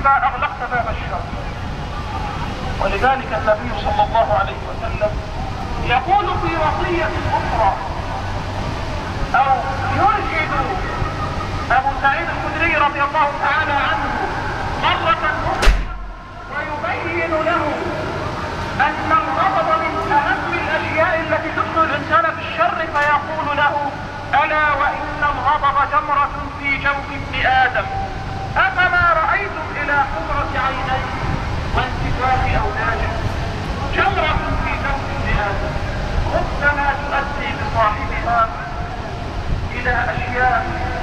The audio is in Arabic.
الربا أغلقت باب الشر ولذلك النبي صلى الله عليه وسلم يقول في وصية أخرى أو يرشد أبو سعيد الخدري رضي الله تعالى عنه مرة أخرى ويبين له أن الغضب من أهم الأشياء التي تدخل الإنسان في الشر فيقول له ألا وإن الغضب جمرة في جوف ابن آدم. إلى أشياء